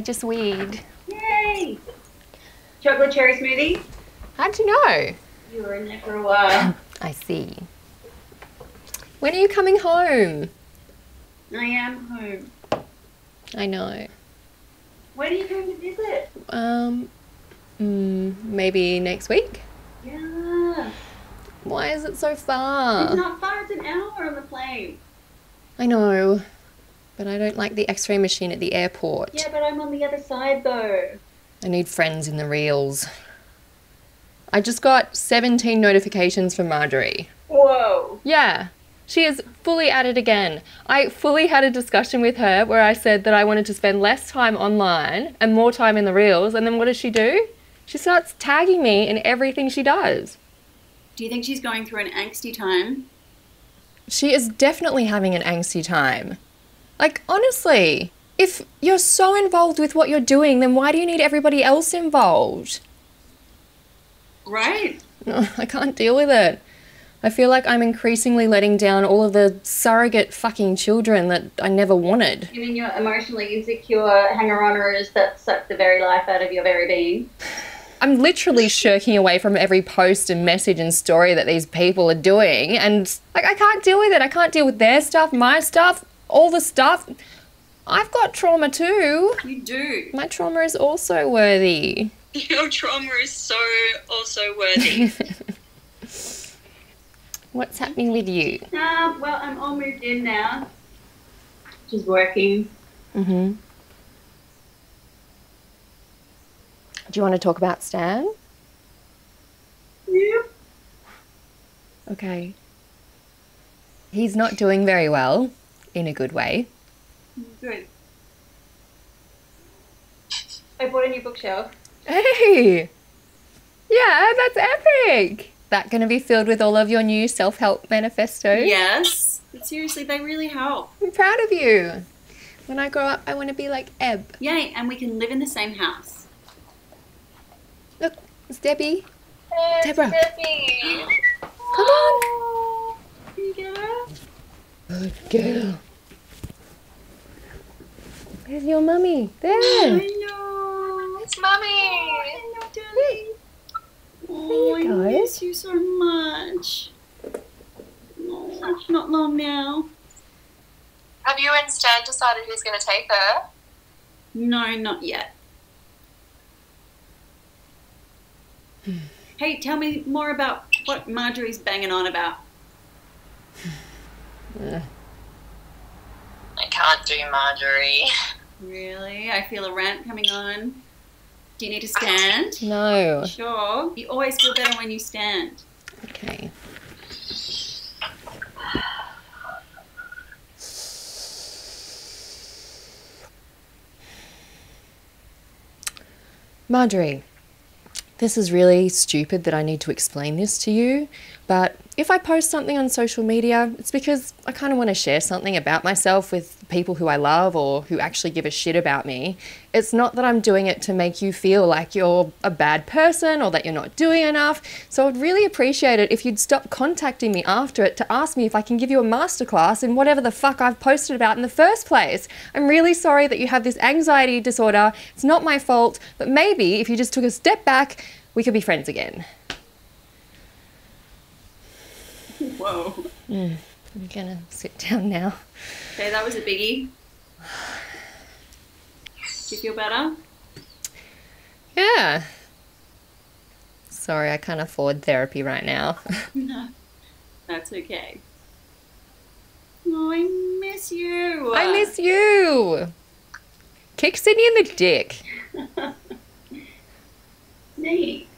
I just weed. Yay! Chocolate cherry smoothie? How'd you know? You were in there for a while. I see. When are you coming home? I am home. I know. When are you going to visit? Um, mm, maybe next week? Yeah. Why is it so far? It's not far, it's an hour on the plane. I know, but I don't like the x ray machine at the airport. Yeah, but I'm on the other side though. I need friends in the reals. I just got 17 notifications from Marjorie. Whoa. Yeah, she is fully at it again. I fully had a discussion with her where I said that I wanted to spend less time online and more time in the reals, and then what does she do? She starts tagging me in everything she does. Do you think she's going through an angsty time? She is definitely having an angsty time. Like, honestly, if you're so involved with what you're doing, then why do you need everybody else involved? Right. I can't deal with it. I feel like I'm increasingly letting down all of the surrogate fucking children that I never wanted. You mean your emotionally insecure hanger-oners that suck the very life out of your very being? I'm literally shirking away from every post and message and story that these people are doing, and like I can't deal with it. I can't deal with their stuff, my stuff, all the stuff. I've got trauma too. You do. My trauma is also worthy. Your trauma is so also worthy. What's happening with you? uh, well, I'm all moved in now. She's working. Mm-hmm. Do you want to talk about Stan? Yeah. Okay. He's not doing very well, in a good way. Good. I bought a new bookshelf. Hey! Yeah, that's epic! That gonna be filled with all of your new self-help manifestos? Yes. But seriously, they really help. I'm proud of you. When I grow up, I want to be like Eb. Yay, and we can live in the same house. Look, it's Debbie. Hey, Deborah. Debbie. Come on. Can you her? Good girl. Where's your mummy? There. Hello. It's Mummy. Hello, darling. Oh, I you go. miss you so much. Oh, not long now. Have you and Stan decided who's going to take her? No, not yet. Hmm. hey, tell me more about what Marjorie's banging on about. Hmm. Ugh. I can't do Marjorie. Really? I feel a rant coming on. Do you need to stand? No. Sure. You always feel better when you stand. Okay. Marjorie, this is really stupid that I need to explain this to you, but if I post something on social media, it's because I kind of want to share something about myself with people who I love or who actually give a shit about me. It's not that I'm doing it to make you feel like you're a bad person or that you're not doing enough. So I'd really appreciate it if you'd stop contacting me after it to ask me if I can give you a masterclass in whatever the fuck I've posted about in the first place. I'm really sorry that you have this anxiety disorder. It's not my fault, but maybe if you just took a step back, we could be friends again. Whoa. Mm, I'm gonna sit down now. Okay, that was a biggie. Do you feel better? Yeah. Sorry, I can't afford therapy right now. No. That's okay. Oh, I miss you. I miss you. Kick Sydney in the dick. Neat.